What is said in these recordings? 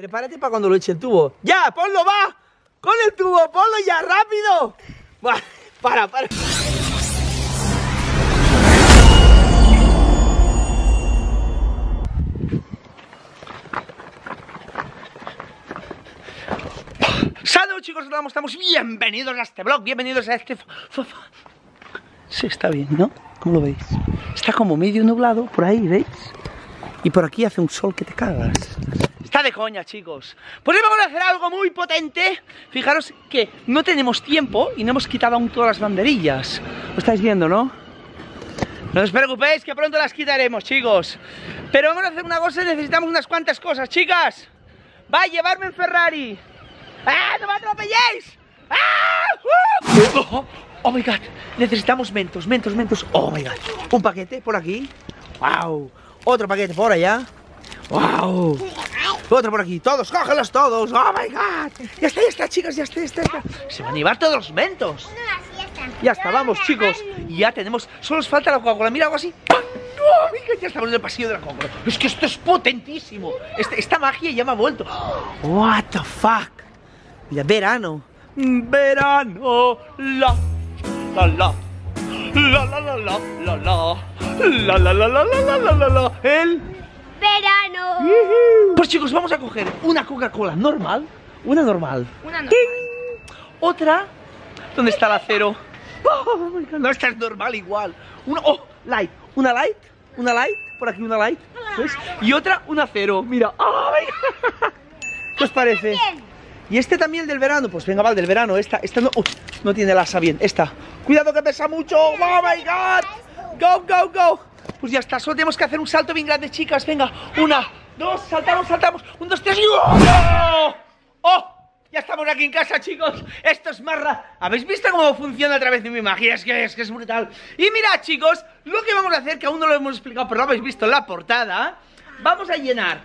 Prepárate para cuando lo eche el tubo. ¡Ya! ¡Ponlo, va! ¡Con el tubo! ¡Ponlo ya, rápido! Va, para, para. Saludos chicos, ¿cómo estamos? Bienvenidos a este vlog, bienvenidos a este... Sí, está bien, ¿no? ¿Cómo lo veis? Está como medio nublado por ahí, ¿veis? Y por aquí hace un sol que te cagas. De coña, chicos. Pues hoy vamos a hacer algo muy potente. Fijaros que no tenemos tiempo y no hemos quitado aún todas las banderillas. Lo estáis viendo, ¿no? No os preocupéis que pronto las quitaremos, chicos. Pero vamos a hacer una cosa, necesitamos unas cuantas cosas, chicas. Va a llevarme en Ferrari. ¡Ah! ¡No me atropelléis! ¡Ah! ¡Uh! Oh my god, necesitamos mentos, mentos, mentos. Oh my god, un paquete por aquí. ¡Wow! Otro paquete por allá. ¡Wow! Otro por aquí. Todos, cógelos todos. ¡Oh my god! Ya está, ya está, chicas, ya está, ya está. ya está. Se van a llevar todos los mentos. Ya está, vamos, chicos. Ya tenemos. Solo nos falta la Coca-Cola. Mira, algo así. ¡Oh, mira, ya estamos en el pasillo de la Coca-Cola. Es que esto es potentísimo. Este- esta magia ya me ha vuelto. What the fuck. Mira, verano. Verano. La la. La la la la la la. La la la la la la la la la. El. Verano. Pues chicos, vamos a coger una Coca-Cola normal. Una normal. Una no. ¡Ting! Otra. ¿Dónde está la cero? Oh, my God, no, esta es normal igual. Una, oh, light. Una light. Una light. Por aquí una light. ¿ves? Y otra, una cero. Mira. Oh. ¿Qué os parece? Y este también el del verano. Pues venga, va, el del verano. Esta, esta no, tiene el asa bien. Esta. Cuidado que pesa mucho. Oh my god. Go, go, go. Pues ya está. Solo tenemos que hacer un salto bien grande, chicas. Venga. Una, dos, saltamos, saltamos. Un, dos, tres y. ¡Oh! ¡Oh! Ya estamos aquí en casa, chicos. Esto es marra. ¿Habéis visto cómo funciona a través de mi magia? Es que es, que es brutal. Y mirad, chicos, lo que vamos a hacer, que aún no lo hemos explicado, pero lo habéis visto en la portada. Vamos a llenar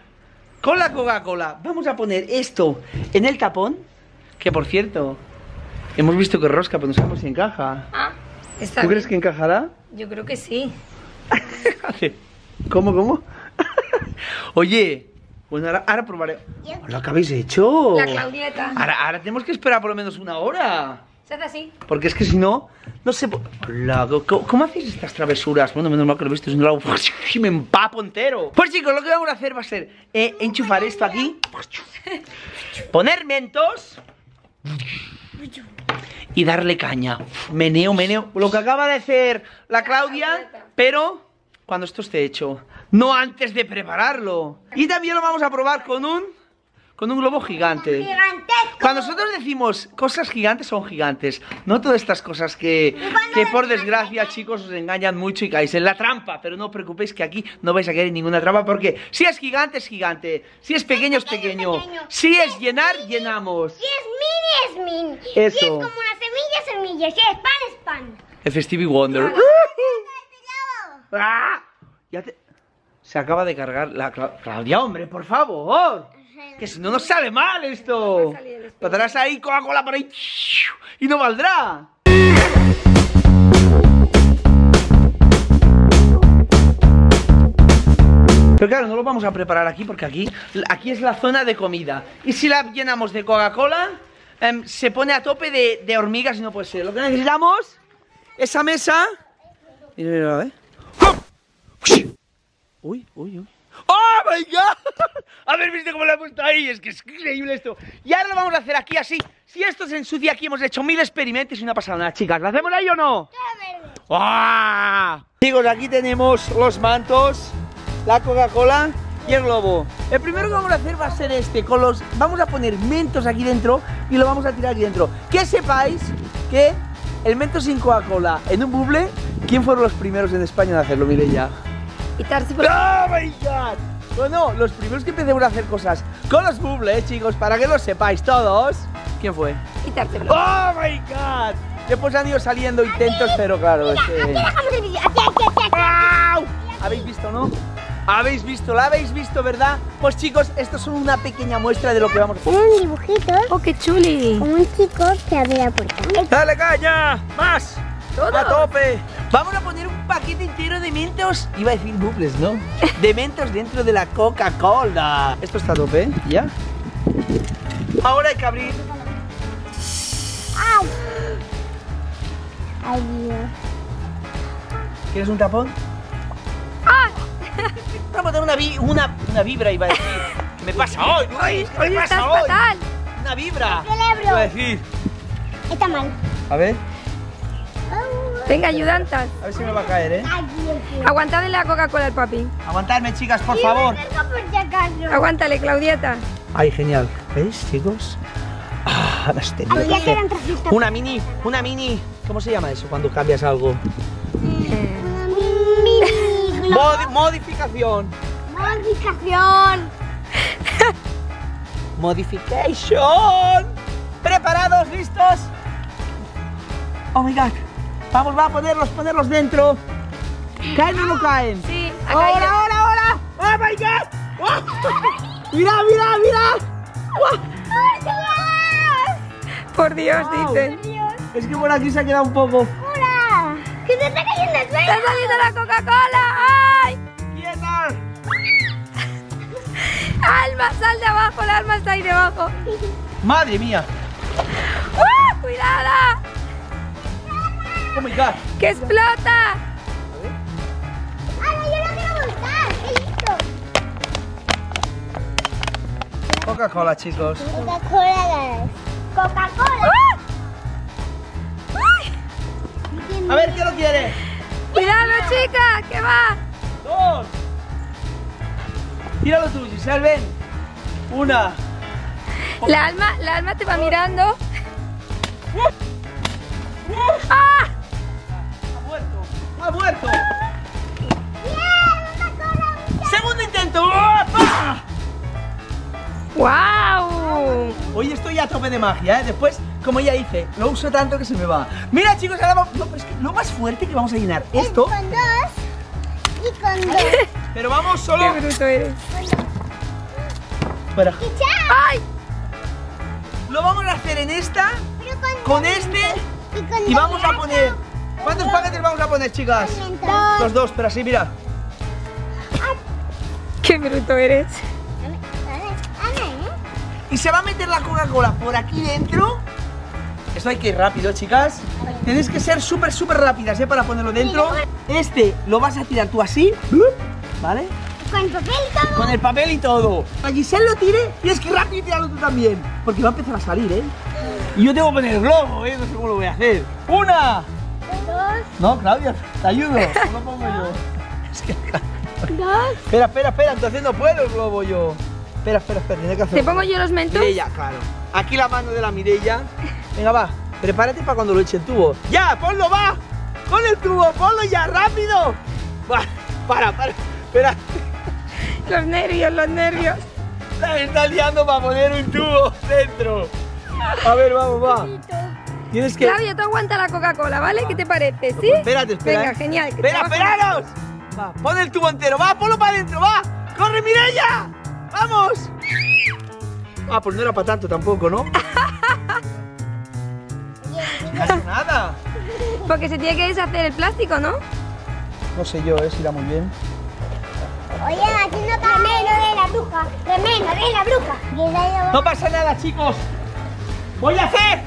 con la Coca-Cola. Vamos a poner esto en el tapón. Que por cierto, hemos visto que rosca, pero no sabemos si encaja. Ah, está ¿Tú bien. crees que encajará? Yo creo que sí. ¿Cómo, cómo? Oye, bueno, ahora, ahora probaré. ¿Lo que habéis hecho? La Claudieta. Ahora, ahora tenemos que esperar por lo menos una hora. Se hace así. Porque es que si no, no sé. Hola, ¿cómo, cómo hacéis estas travesuras? Bueno, menos mal que lo he visto, si no lo hago. y me empapo entero. Pues chicos, lo que vamos a hacer va a ser eh, enchufar esto aquí, poner mentos y darle caña. Meneo, meneo. Lo que acaba de hacer la Claudia, pero cuando esto esté hecho, no antes de prepararlo. Y también lo vamos a probar con un. Con un globo gigante. Gigantesco. Cuando nosotros decimos cosas gigantes son gigantes, no todas estas cosas que, que por desgracia chicos os engañan mucho y caéis en la trampa, pero no os preocupéis que aquí no vais a caer en ninguna trampa porque si es gigante es gigante, si es pequeño es pequeño, si es llenar llenamos. Si es mini, es mini. Eso. Si es como una semilla, semilla. Si es pan, es pan. El Stevie Wonder. ¡Ah! Ya te- Se acaba de cargar la Cla- Claudia, hombre, por favor. Que si no nos sale mal esto. Patarás ahí Coca-Cola por ahí y no valdrá. Pero claro, no lo vamos a preparar aquí porque aquí, aquí es la zona de comida. Y si la llenamos de Coca-Cola, em, se pone a tope de, de hormigas y no puede ser. Lo que necesitamos, esa mesa... Mira, mira, a ver. Uy, uy, uy. ¡Oh, my God! A ver, ¿viste cómo lo he puesto ahí? Es que es increíble esto. Y ahora lo vamos a hacer aquí así. Si esto se ensucia aquí, hemos hecho mil experimentos y no ha pasado nada, chicas. ¿Lo hacemos ahí o no? ¡Ah! Chicos, aquí tenemos los mantos, la Coca-Cola y el globo. El primero que vamos a hacer va a ser este, con los... Vamos a poner mentos aquí dentro y lo vamos a tirar aquí dentro. Que sepáis que el mento sin Coca-Cola en un buble, ¿quién fueron los primeros en España en hacerlo? Mire ya. Quitarse por... ¡Oh, my God! Bueno, los primeros que empecemos a hacer cosas con los bubles, eh, chicos, para que lo sepáis todos. ¿Quién fue? Por... ¡Oh, my God! Después han ido saliendo intentos, pero claro, es que... Dejamos el vídeo. Aquí, aquí, aquí, aquí. ¿Habéis visto, no? ¿Habéis visto? ¿La habéis visto, verdad? Pues chicos, esto es solo una pequeña muestra de lo que vamos a hacer. Unos dibujitos. ¡Oh, qué chuli! Un chico que abre la puerta. ¡Dale ¡Caña! ¡Más! Todo. ¡A tope! Vamos a poner un paquete entero de mentos. Iba a decir bubles, ¿no? De mentos dentro de la Coca-Cola. Esto está tope, ¿eh? ¿Ya? Ahora hay que abrir. ¡Ay! ¡Ay, Dios! ¿Quieres un tapón? ¡Ay! Vamos a dar una, vi- una, una vibra, iba a decir. ¿Qué me pasa hoy? ¿Qué me hoy pasa hoy? fatal. Una vibra. Celebro. Iba a decir. Está mal. A ver, Venga, ayudantas. a ver si me va a caer, ¿eh? Aguantadle la Coca-Cola al papi. Aguantadme, chicas, por favor. Aguántale, Claudieta. Ay, genial. ¿Veis, chicos? Ah, las. Una mini, una mini. ¿Cómo se llama eso cuando cambias algo? Eh, Mini. Modi- modificación. Modificación. Modification. ¿Preparados? ¿Listos? Oh my god. Vamos, va a ponerlos, ponerlos dentro. ¿Caen o no caen? Sí, ha ¡Ahora, caído. ahora, ahora! ¡Oh my god! ¡Oh! ¡Mira, mira, mira! ¡Oh! Por Dios, Wow. dicen. Es que por aquí se ha quedado un poco. ¡Hola! ¡Que se está cayendo el ¡Está suelo! saliendo la Coca-Cola! ¡Ay! ¡Quieta! ¡Alma, sal de abajo! El alma está ahí debajo. ¡Madre mía! ¡Uh! ¡Cuidada! ¡Oh my god! ¡Que explota! ¡Ay, yo no quiero montar! ¿Qué es esto? Coca-Cola, chicos. Coca-Cola. Coca-Cola. ¡Ah! A ver, ¿quién lo quiere? ¡Cuidado, chica! ¡Que va! Dos. Tíralo tú, Giselle, ven. Una. La alma, la alma te va mirando. ¡Ah! A tope de magia, ¿eh? Después, como ya hice, lo uso tanto que se me va. Mira, chicos, ahora vamos... No, pero es que lo más fuerte que vamos a llenar esto, Con dos. Y con dos. pero vamos solo... ¡Qué bruto eres! Espera. ¡Y chao! ¡Ay! Lo vamos a hacer en esta, con este, Y con y vamos a poner... ¿Cuántos paquetes vamos a poner, chicas? Dos. Los dos, pero así, mira. ¡Qué bruto eres! Y se va a meter la Coca-Cola por aquí dentro. Esto hay que ir rápido, chicas. Tenéis que ser súper, súper rápidas, ¿eh? Para ponerlo dentro. Este lo vas a tirar tú así, ¿vale? Con papel y todo. Con el papel y todo. A Giselle lo tire, tienes que ir rápido y tirarlo tú también. Porque va a empezar a salir, ¿eh? Y yo tengo que poner el globo, ¿eh? No sé cómo lo voy a hacer. ¡Una! Dos. No, Claudia, te ayudo. ¿Cómo lo pongo yo? Es que... Dos. Espera, espera, espera. Entonces no puedo el globo yo. Espera, espera, espera. Tiene que hacer... ¿Te pongo yo los mentos? Mireia, claro. Aquí la mano de la Mireia. Venga, va. Prepárate para cuando lo eche el tubo. ¡Ya! ¡Ponlo, va! ¡Pon el tubo! ¡Ponlo ya! ¡Rápido! Va, para, para. Espera. Los nervios, los nervios. La está liando para poner un tubo dentro. A ver, vamos, va. Tienes que... Claudia, tú aguanta la Coca-Cola, ¿vale? ¿Qué te parece? ¿Sí? Espérate, espera. Venga, ¿eh? genial. ¡Espera, esperaros! Va, pon el tubo entero. ¡Va, ponlo para adentro! ¡Va! ¡Corre, Mireia! ¡Vamos! Ah, pues no era para tanto tampoco, ¿no? Casi nada. Porque se tiene que deshacer el plástico, ¿no? No sé yo, ¿eh? Si irá muy bien. Oye, aquí no está remeno de la bruja. Remeno de la bruja. No pasa nada, chicos. Voy a hacer.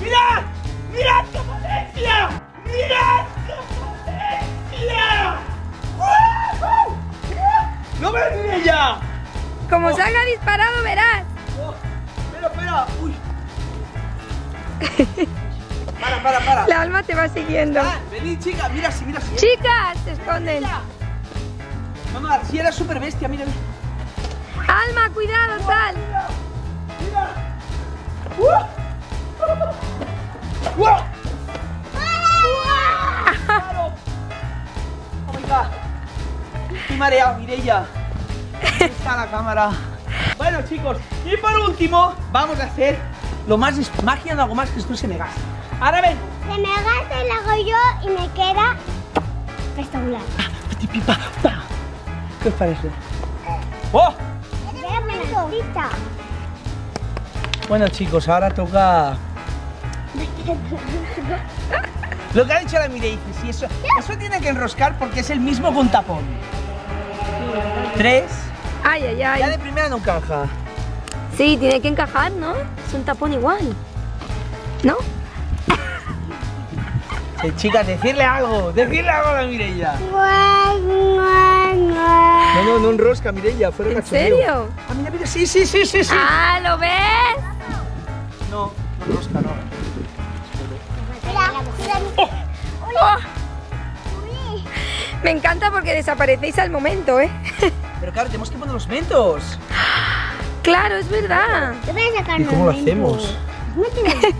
¡Mirad! ¡Mirad qué potencia! ¡Mirad qué potencia! ¡No me mire ya! Como salga disparado, verás. Oh, espera, espera. Uy. Para, para, para. La alma te va siguiendo. Ah, venid, chica. Mira, si, mira, si. Chicas, se esconden. Mamá, si era súper bestia, mira. Alma, cuidado, sal. Mira. ¡Uh! ¡Wow! ¡Claro! ¡Oh, my God! Estoy mareado, Mireia. ¿Dónde está la cámara? Bueno, chicos, y por último, vamos a hacer lo más magia, no hago más que esto se me gasta. Ahora ven. Se me gasta y lo hago yo y me queda espectacular. ¿Qué os parece? ¡Oh! Bueno, chicos, ahora toca. Lo que ha dicho la Mireia, dice, si eso, eso tiene que enroscar porque es el mismo con tapón. Tres. Ay, ay, Ya de primera no encaja. Sí, tiene que encajar, ¿no? Es un tapón igual. ¿No? Sí, chicas, decirle algo, decirle algo a la guay. No, no, no enrosca, Mireia, fuera ¿En cachondeo. serio? Ah, mira, mira, sí, sí, sí, sí, sí. Ah, ¿lo ves? No, no enrosca, no. Mira, mira. Oh, Uy. me encanta porque desaparecéis al momento, ¿eh? Pero claro, tenemos que poner los mentos. claro, es verdad. Te voy a sacar ¿Y cómo lo hacemos? ¿No tienes esto?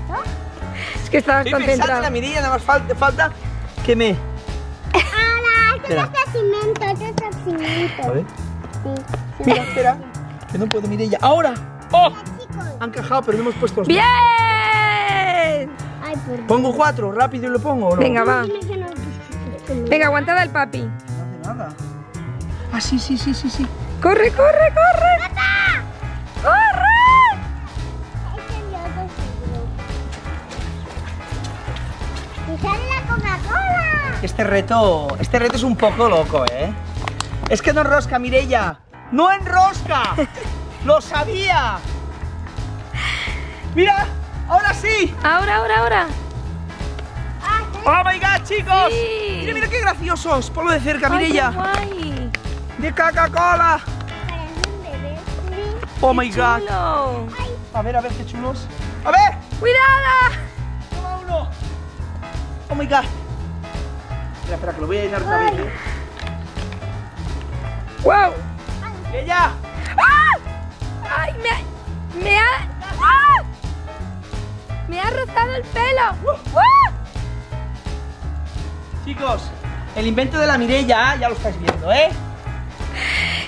Es que estabas Estoy pensando en la. Mireia, nada más falta, falta que me... Ahora, esto no está cimento, esto está cimento. A ver. Sí. Mira, espera. Que no puedo, Mireia. ¡Ahora! ¡Oh! Chicos. Han encajado, pero no hemos puesto los ¡Bien! Ay. ¿Pongo cuatro? ¿Rápido y lo pongo o no? Venga, va. Venga, aguantada el papi. No hace nada. Ah, sí, sí, sí, sí, sí. ¡Corre, corre, corre! ¡Corre! ¡Y sale la Coca-Cola! Este reto, este reto es un poco loco, ¿eh? Es que no enrosca, Mireia. ¡No enrosca! ¡Lo sabía! ¡Mira! ¡Ahora sí! Ahora, ahora, ahora. Ah, ¡Oh, my God, chicos! Sí. Mira, mira qué graciosos. Ponlo de cerca, guay. De Coca-Cola. ¡Oh, my God! A ver, a ver, qué chulos. ¡A ver! ¡Cuidada! ¡Toma uno! ¡Oh, my God! Espera, espera, que lo voy a llenar otra vez, ¿eh? ¡Wow! ¡Mireia! ¡Ah! ¡Ay, me ha... Me ha... ¡Ah! Me ha rozado el pelo. ¡Ah! Chicos, el invento de la Mireia ya lo estáis viendo, ¿eh?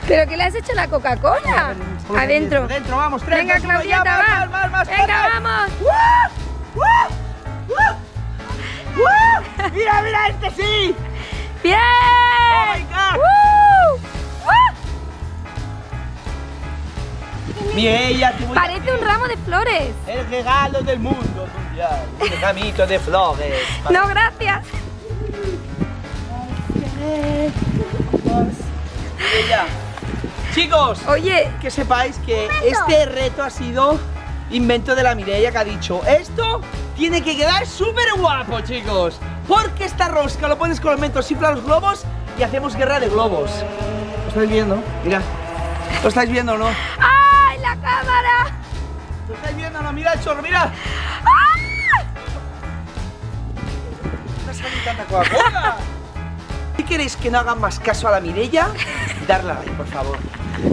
¿Pero qué le has hecho la Coca-Cola? Adentro. Adentro, vamos, tres, Venga, Claudieta, va. más, más, más, Venga, vamos. ¡Mira, mira, este sí! ¡Bien! ¡Oh, my Parece un ramo de flores. El regalo del mundo mundial. Un ramito de flores. No, gracias. Chicos, Oye, que sepáis que este reto ha sido invento de la Mireia que ha dicho esto tiene que quedar súper guapo, chicos. Porque esta rosca lo pones con los mentos, infla los globos y hacemos guerra de globos. ¿Lo estáis viendo? Mira. ¿Lo estáis viendo o no? ¡ay, la cámara! ¿Lo estáis viendo o no? Mira el chorro, mira. ¡Ah! No tanta queréis que no hagan más caso a la Mireia, darle a like, por favor.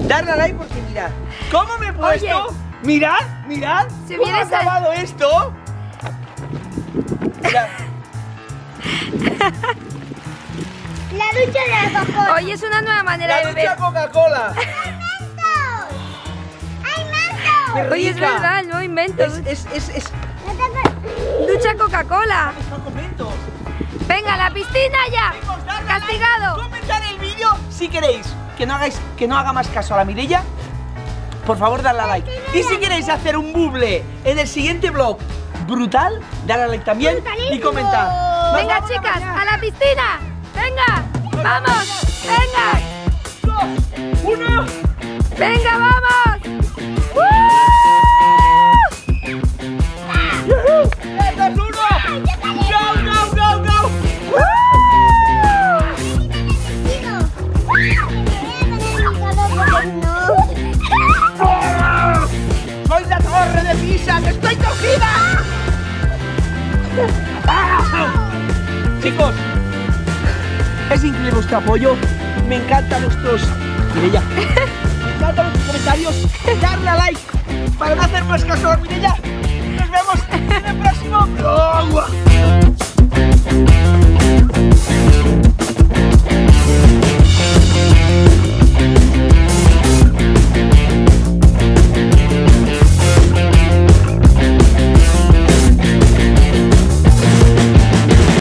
Darle a like porque mirad, ¿cómo me he puesto? Oye. Mirad, mirad, Si ¿cómo ha acabado esto? Mirad, La lucha de la Coca-Cola. Hoy es una nueva manera la de ducha beber. Coca-Cola. ¡Hay manto! Qué Oye, es verdad, el nuevo invento. Es, es, es. No Ducha Coca-Cola. Venga, la piscina ya. Castigado. comentar el si queréis que no hagáis que no haga más caso a la Mireia. Por favor, darle a like. Y si queréis hacer un buble en el siguiente vlog brutal, darle a like también y comentar. Nos Venga, chicas, mañana. a la piscina. Venga, vamos. Venga, Dos, uno. venga, vamos. Es increíble vuestro apoyo. Me encantan vuestros... Mirella. Me encantan vuestros comentarios. Darle a like para no hacer más caso a Mirella. Nos vemos en el próximo vlog.